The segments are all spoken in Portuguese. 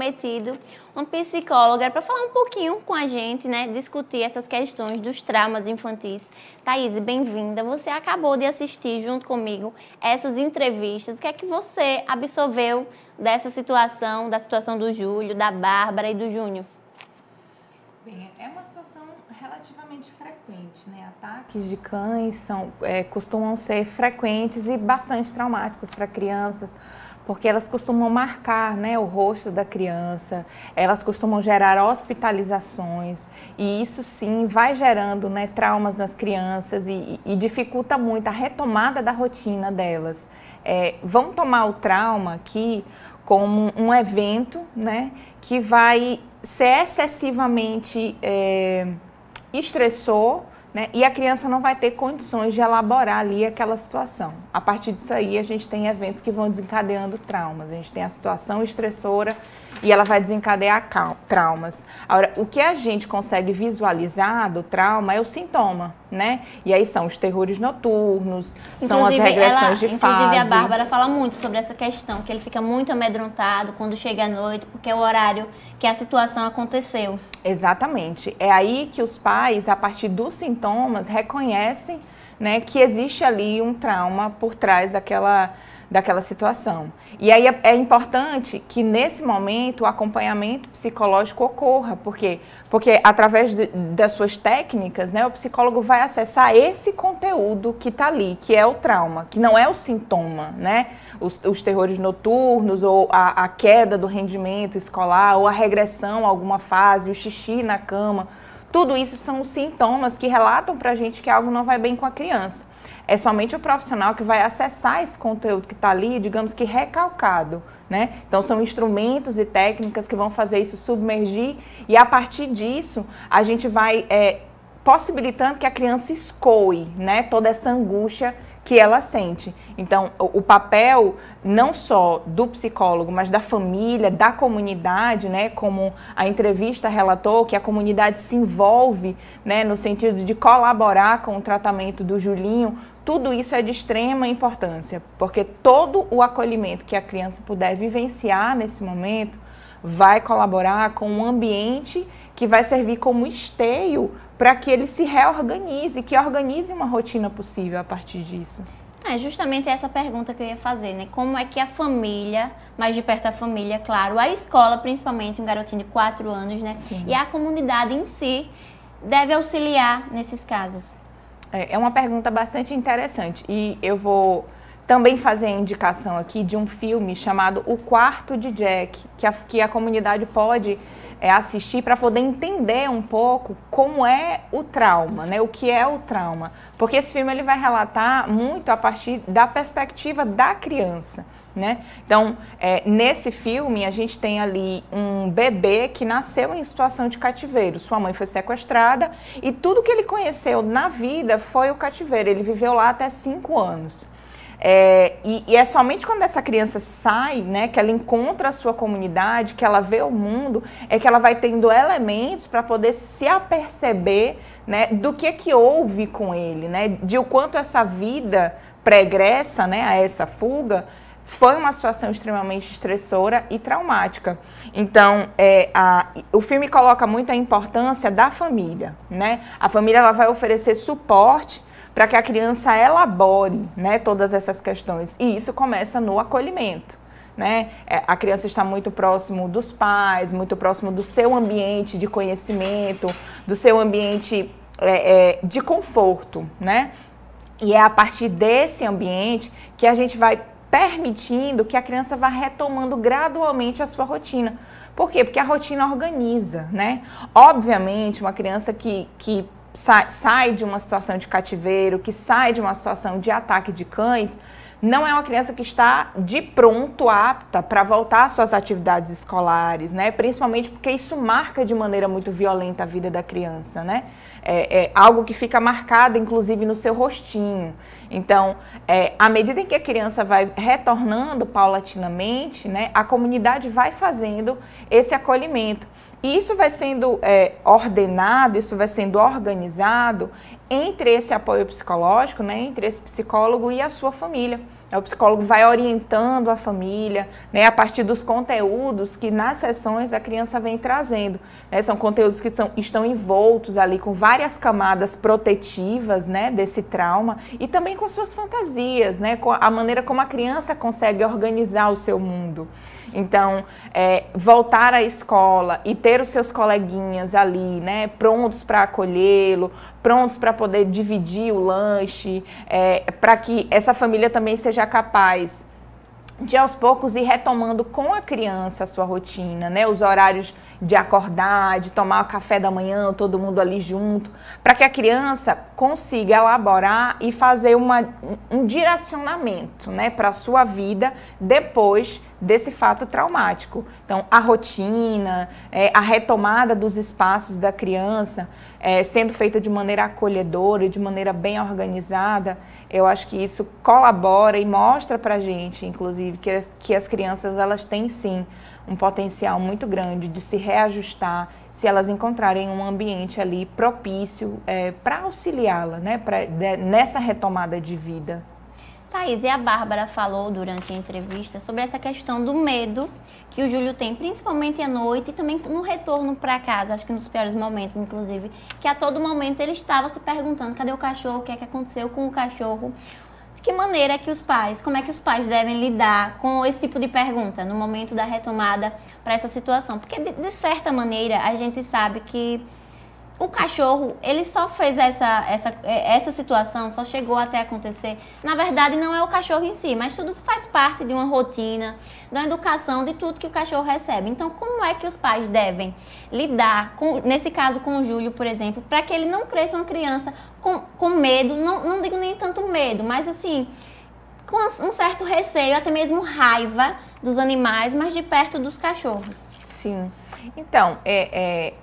prometido uma psicóloga para falar um pouquinho com a gente, né? Discutir essas questões dos traumas infantis. Thaís, bem-vinda. Você acabou de assistir junto comigo essas entrevistas. O que é que você absorveu dessa situação, da situação do Júlio, da Bárbara e do Júnior? Bem, é uma né? Ataques de cães são, é, costumam ser frequentes e bastante traumáticos para crianças, porque elas costumam marcar né, o rosto da criança, elas costumam gerar hospitalizações, e isso sim vai gerando né, traumas nas crianças e, e dificulta muito a retomada da rotina delas. É, vamos tomar o trauma aqui como um evento né, que vai ser excessivamente é, estressor né? E a criança não vai ter condições de elaborar ali aquela situação. A partir disso aí, a gente tem eventos que vão desencadeando traumas. A gente tem a situação estressora e ela vai desencadear traumas. Agora, o que a gente consegue visualizar do trauma é o sintoma, né? E aí são os terrores noturnos, inclusive, são as regressões ela, de inclusive fase. Inclusive, a Bárbara fala muito sobre essa questão, que ele fica muito amedrontado quando chega à noite, porque é o horário que a situação aconteceu. Exatamente. É aí que os pais, a partir dos sintomas, reconhecem né, que existe ali um trauma por trás daquela daquela situação. E aí é, é, importante que nesse momento o acompanhamento psicológico ocorra, porque porque através de, das suas técnicas, né, o psicólogo vai acessar esse conteúdo que está ali, que é o trauma, que não é o sintoma, né? Os, os terrores noturnos ou a, a queda do rendimento escolar ou a regressão a alguma fase, o xixi na cama, tudo isso são sintomas que relatam para a gente que algo não vai bem com a criança é somente o profissional que vai acessar esse conteúdo que está ali, digamos que recalcado, né? Então são instrumentos e técnicas que vão fazer isso submergir e a partir disso a gente vai é, possibilitando que a criança escoe, né? Toda essa angústia que ela sente. Então, o, papel não só do psicólogo, mas da família, da comunidade, né, como a entrevista relatou, que a comunidade se envolve, né, no sentido de colaborar com o tratamento do Julinho, tudo isso é de extrema importância, porque todo o acolhimento que a criança puder vivenciar nesse momento vai colaborar com um ambiente que vai servir como esteio para que ele se reorganize, que organize uma rotina possível a partir disso. É justamente essa pergunta que eu ia fazer, né? Como é que a família, mais de perto a família, claro, a escola, principalmente um garotinho de 4 anos, né? Sim. E a comunidade em si deve auxiliar nesses casos. É, é uma pergunta bastante interessante e eu vou também fazer a indicação aqui de um filme chamado O Quarto de Jack, que a, que a comunidade pode é, assistir para poder entender um pouco como é o trauma, né? O que é o trauma. Porque esse filme ele vai relatar muito a partir da perspectiva da criança. Né? Então, é, nesse filme, a gente tem ali um bebê que nasceu em situação de cativeiro. Sua mãe foi sequestrada e tudo que ele conheceu na vida foi o cativeiro. Ele viveu lá até cinco anos. É, e, e, é somente quando essa criança sai, né, que ela encontra a sua comunidade, que ela vê o mundo, é que ela vai tendo elementos para poder se aperceber né, do que que houve com ele, né, de o quanto essa vida pregressa né, a essa fuga foi uma situação extremamente estressora e traumática. Então, é, a, o filme coloca muito a importância da família, né? A família ela vai oferecer suporte para que a criança elabore, né, todas essas questões. E isso começa no acolhimento. Né? É, a criança está muito próximo dos pais, muito próximo do seu ambiente de conhecimento, do seu ambiente é, é, de conforto, né? E é a partir desse ambiente que a gente vai permitindo que a criança vá retomando gradualmente a sua rotina. Por quê? Porque a rotina organiza, né? Obviamente, uma criança que, que sai, sai de uma situação de cativeiro, que sai de uma situação de ataque de cães, não é uma criança que está de pronto apta para voltar às suas atividades escolares, né? Principalmente porque isso marca de maneira muito violenta a vida da criança, né? É, é algo que fica marcado, inclusive, no seu rostinho. Então, é, à medida em que a criança vai retornando paulatinamente, né, a comunidade vai fazendo esse acolhimento. E isso vai sendo é, ordenado, isso vai sendo organizado entre esse apoio psicológico, né, entre esse psicólogo e a sua família. O psicólogo vai orientando a família, né, a partir dos conteúdos que nas sessões a criança vem trazendo. Né? São conteúdos que são, estão envoltos ali com várias camadas protetivas né, desse trauma e também com suas fantasias, né, com a maneira como a criança consegue organizar o seu mundo. Então, é, voltar à escola e ter os seus coleguinhas ali, né, prontos para acolhê-lo, prontos para poder dividir o lanche, é, para que essa família também seja capaz de aos poucos ir retomando com a criança a sua rotina, né? Os horários de acordar, de tomar o café da manhã, todo mundo ali junto, para que a criança consiga elaborar e fazer uma, um direcionamento, né, para a sua vida depois desse fato traumático. Então, a rotina, é, a retomada dos espaços da criança, é, sendo feita de maneira acolhedora e de maneira bem organizada, eu acho que isso colabora e mostra para a gente, inclusive, que as, que as crianças elas têm sim um potencial muito grande de se reajustar se elas encontrarem um ambiente ali propício é, para auxiliá-la né, nessa retomada de vida. Thaís, e a Bárbara falou durante a entrevista sobre essa questão do medo que o Júlio tem, principalmente à noite e também no retorno para casa, acho que nos piores momentos, inclusive, que a todo momento ele estava se perguntando: cadê o cachorro? O que é que aconteceu com o cachorro? De que maneira é que os pais, como é que os pais devem lidar com esse tipo de pergunta no momento da retomada para essa situação? Porque, de, de certa maneira, a gente sabe que o cachorro, ele só fez essa, essa, é, essa situação, só chegou até acontecer. Na verdade, não é o cachorro em si, mas tudo faz parte de uma rotina, da educação, de tudo que o cachorro recebe. Então, como é que os pais devem lidar, com, nesse caso com o Júlio, por exemplo, para que ele não cresça uma criança com, com medo, não, não digo nem tanto medo, mas assim, com um certo receio, até mesmo raiva dos animais, mas de perto dos cachorros. Sim. Então, é, é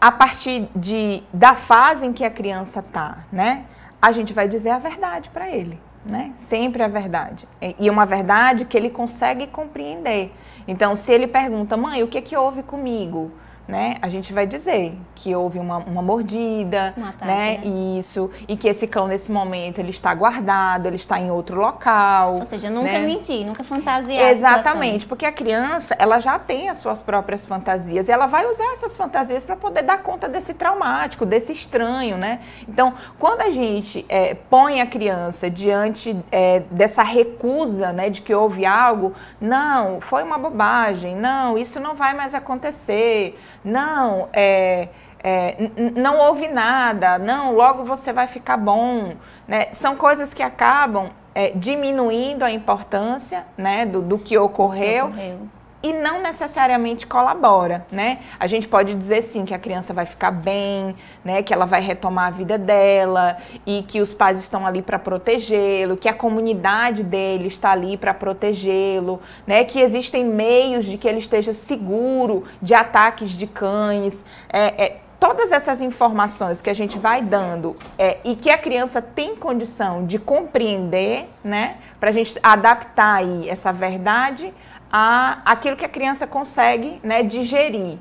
a partir de, da fase em que a criança está, né? A gente vai dizer a verdade para ele, né? Sempre a verdade. E uma verdade que ele consegue compreender. Então, se ele pergunta, mãe, o que é que houve comigo? Né, a gente vai dizer que houve uma, uma mordida, um ataque, né, né, isso, e que esse cão nesse momento ele está guardado, ele está em outro local. Ou seja, nunca né? mentir, nunca fantasiar. Exatamente, porque a criança ela já tem as suas próprias fantasias e ela vai usar essas fantasias para poder dar conta desse traumático, desse estranho, né? Então, quando a gente é, põe a criança diante é, dessa recusa, né, de que houve algo, não, foi uma bobagem, não, isso não vai mais acontecer não, é, é, não houve nada, não, logo você vai ficar bom. Né? São coisas que acabam é, diminuindo a importância né, do, do que ocorreu. ocorreu e não necessariamente colabora, né? A gente pode dizer sim que a criança vai ficar bem, né? Que ela vai retomar a vida dela e que os pais estão ali para protegê-lo, que a comunidade dele está ali para protegê-lo, né? Que existem meios de que ele esteja seguro de ataques de cães. É, é, todas essas informações que a gente vai dando é, e que a criança tem condição de compreender, né? Para a gente adaptar aí essa verdade a aquilo que a criança consegue né, digerir.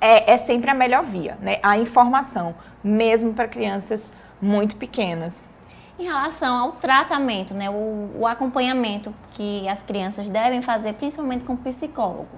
É, é sempre a melhor via, né? A informação, mesmo para crianças muito pequenas. Em relação ao tratamento, né, o, o, acompanhamento que as crianças devem fazer, principalmente com o psicólogo.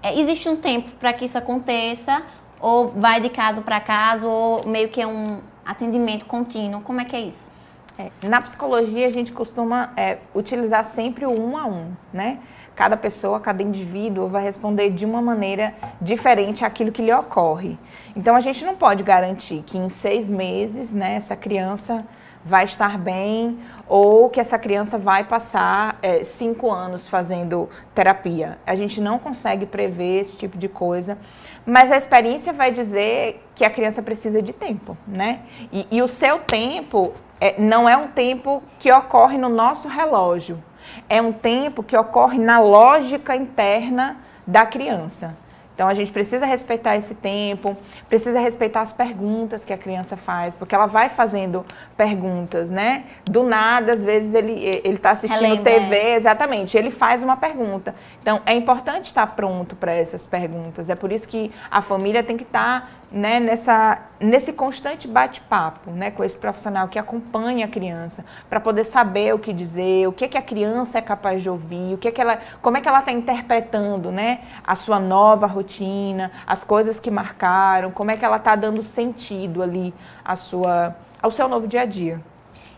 É, existe um tempo para que isso aconteça, ou vai de caso para caso, ou meio que é um atendimento contínuo? Como é que é isso? É, na psicologia, a gente costuma é, utilizar sempre o um a um, né? Cada pessoa, cada indivíduo vai responder de uma maneira diferente àquilo que lhe ocorre. Então, a gente não pode garantir que em seis meses, né, essa criança vai estar bem ou que essa criança vai passar é, cinco anos fazendo terapia. A gente não consegue prever esse tipo de coisa, mas a experiência vai dizer que a criança precisa de tempo, né? E, e o seu tempo é, não é um tempo que ocorre no nosso relógio. É um tempo que ocorre na lógica interna da criança. Então a gente precisa respeitar esse tempo, precisa respeitar as perguntas que a criança faz, porque ela vai fazendo perguntas, né? Do nada, às vezes ele ele está assistindo Relembra, TV, é. exatamente, ele faz uma pergunta. Então é importante estar pronto para essas perguntas. É por isso que a família tem que estar né, nessa, nesse constante bate-papo né, com esse profissional que acompanha a criança, para poder saber o que dizer, o que, que a criança é capaz de ouvir, o que, que ela, como é que ela está interpretando né, a sua nova rotina, as coisas que marcaram, como é que ela está dando sentido ali à sua, ao seu novo dia a dia.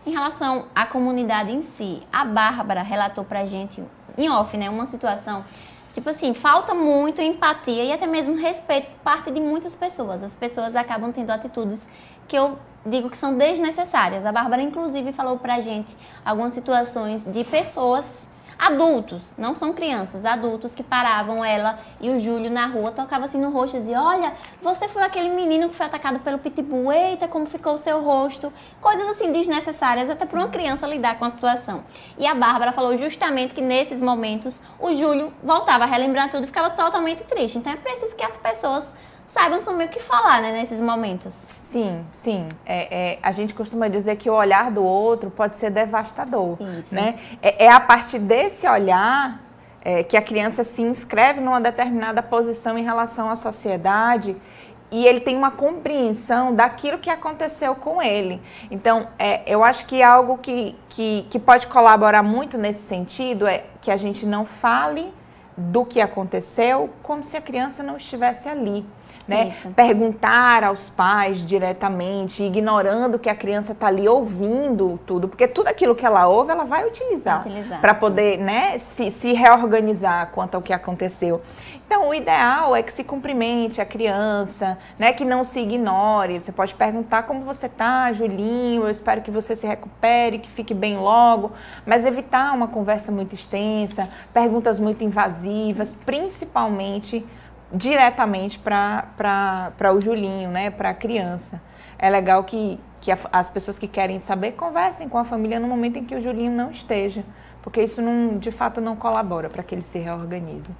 Em relação à comunidade em si, a Bárbara relatou para a gente em off, né, uma situação Tipo assim, falta muito empatia e até mesmo respeito por parte de muitas pessoas. As pessoas acabam tendo atitudes que eu digo que são desnecessárias. A Bárbara, inclusive, falou pra gente algumas situações de pessoas adultos, não são crianças, adultos que paravam ela e o Júlio na rua, tocava assim no rosto e dizia: Olha, você foi aquele menino que foi atacado pelo pitbull, eita, como ficou o seu rosto. Coisas assim desnecessárias, até para uma criança lidar com a situação. E a Bárbara falou justamente que nesses momentos o Júlio voltava a relembrar tudo e ficava totalmente triste. Então é preciso que as pessoas saibam também o que falar né, nesses momentos. Sim, sim. É, é, a gente costuma dizer que o olhar do outro pode ser devastador. Isso. Né? É, é a partir desse olhar é, que a criança se inscreve numa determinada posição em relação à sociedade e ele tem uma compreensão daquilo que aconteceu com ele. Então, é, eu acho que algo que, que, que pode colaborar muito nesse sentido é que a gente não fale do que aconteceu como se a criança não estivesse ali né? Isso. Perguntar aos pais diretamente, ignorando que a criança está ali ouvindo tudo, porque tudo aquilo que ela ouve, ela vai utilizar, utilizar para poder, né, se, se reorganizar quanto ao que aconteceu. Então, o ideal é que se cumprimente a criança, né, que não se ignore. Você pode perguntar como você tá, Julinho, eu espero que você se recupere, que fique bem logo, mas evitar uma conversa muito extensa, perguntas muito invasivas, principalmente diretamente para o Julinho, né, para a criança. É legal que, que a, as pessoas que querem saber conversem com a família no momento em que o Julinho não esteja, porque isso não, de fato não colabora para que ele se reorganize.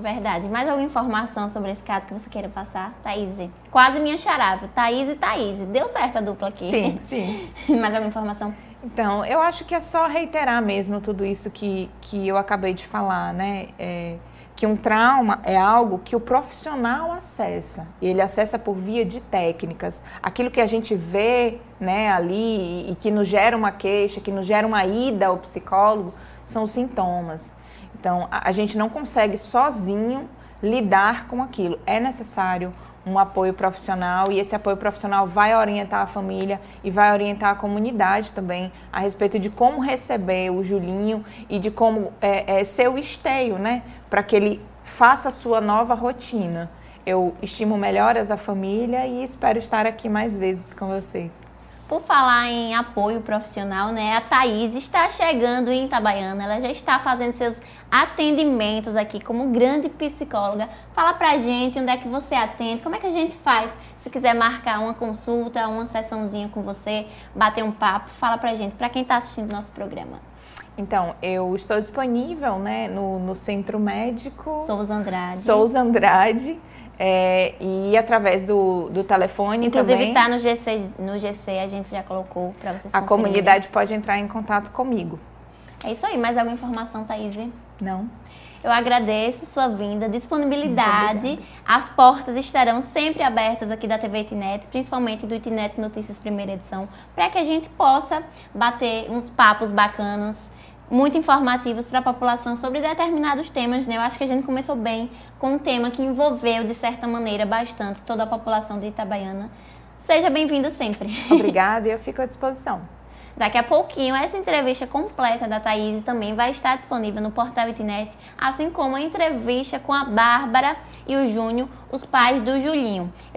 Verdade. Mais alguma informação sobre esse caso que você queira passar? Thaís, quase minha charava. Thaís e Thaís. Deu certo a dupla aqui. Sim, sim. Mais alguma informação? Então, eu acho que é só reiterar mesmo tudo isso que, que eu acabei de falar, né? É, que um trauma é algo que o profissional acessa. E ele acessa por via de técnicas. Aquilo que a gente vê né, ali e que nos gera uma queixa, que nos gera uma ida ao psicólogo, são os sintomas. Então, a, a gente não consegue sozinho lidar com aquilo. É necessário um apoio profissional e esse apoio profissional vai orientar a família e vai orientar a comunidade também a respeito de como receber o Julinho e de como é, é, ser o esteio, né? para que ele faça a sua nova rotina. Eu estimo melhoras à família e espero estar aqui mais vezes com vocês. Por falar em apoio profissional, né? A Thaís está chegando em Itabaiana, ela já está fazendo seus atendimentos aqui como grande psicóloga. Fala pra gente onde é que você atende, como é que a gente faz se quiser marcar uma consulta, uma sessãozinha com você, bater um papo. Fala pra gente, para quem está assistindo nosso programa. Então, eu estou disponível né, no, no Centro Médico Souza Andrade. Souza Andrade. É, e através do, do telefone Inclusive, também. Inclusive, está no GC, no GC, a gente já colocou para vocês A comunidade pode entrar em contato comigo. É isso aí. Mais alguma informação, Thaís? Não. Eu agradeço sua vinda, disponibilidade. As portas estarão sempre abertas aqui da TV Itinet, principalmente do Itinet Notícias Primeira Edição, para que a gente possa bater uns papos bacanas muito informativos para a população sobre determinados temas. Né? Eu acho que a gente começou bem com um tema que envolveu, de certa maneira, bastante toda a população de Itabaiana. Seja bem-vindo sempre. Obrigada e eu fico à disposição. Daqui a pouquinho, essa entrevista completa da Thaís também vai estar disponível no portal Itnet, assim como a entrevista com a Bárbara e o Júnior, os pais do Julinho. Eu